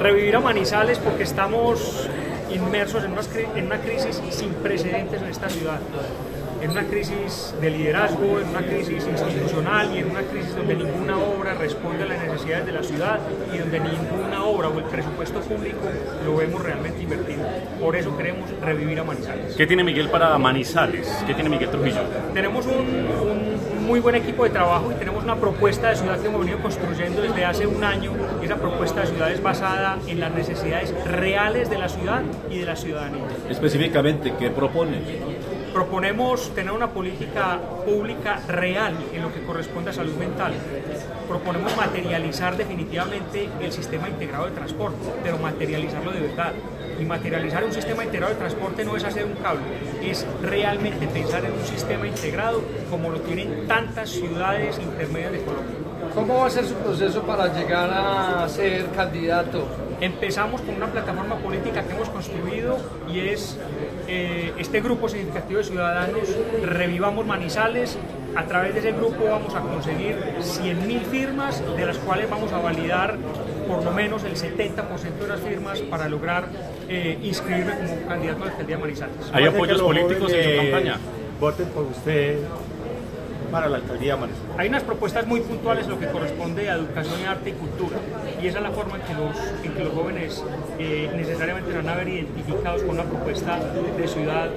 Revivir a Manizales porque estamos inmersos en una, en una crisis sin precedentes en esta ciudad en una crisis de liderazgo, en una crisis institucional y en una crisis donde ninguna obra responde a las necesidades de la ciudad y donde ninguna obra o el presupuesto público lo vemos realmente invertido. Por eso queremos revivir a Manizales. ¿Qué tiene Miguel para Manizales? ¿Qué tiene Miguel Trujillo? Tenemos un, muy buen equipo de trabajo y tenemos una propuesta de ciudad que hemos venido construyendo desde hace un año y esa propuesta de ciudad es basada en las necesidades reales de la ciudad y de la ciudadanía. Específicamente, ¿qué propone? Proponemos tener una política pública real en lo que corresponde a salud mental. Proponemos materializar definitivamente el sistema integrado de transporte, pero materializarlo de verdad. Y materializar un sistema integrado de transporte no es hacer un cable, es realmente pensar en un sistema integrado como lo tienen tantas ciudades intermedias de Colombia. ¿Cómo va a ser su proceso para llegar a ser candidato? Empezamos con una plataforma política que hemos construido y es eh, este grupo significativo de ciudadanos, Revivamos Manizales. A través de ese grupo vamos a conseguir 100.000 firmas, de las cuales vamos a validar por lo menos el 70% de las firmas para lograr eh, inscribirme como candidato a la alcaldía de Manizales. ¿Hay apoyos políticos en su campaña? Voten por usted para la alcaldía de Hay unas propuestas muy puntuales en lo que corresponde a educación, arte y cultura, y esa es la forma en que los, en que los jóvenes eh, necesariamente van a ver identificados con una propuesta de ciudad